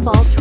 Vault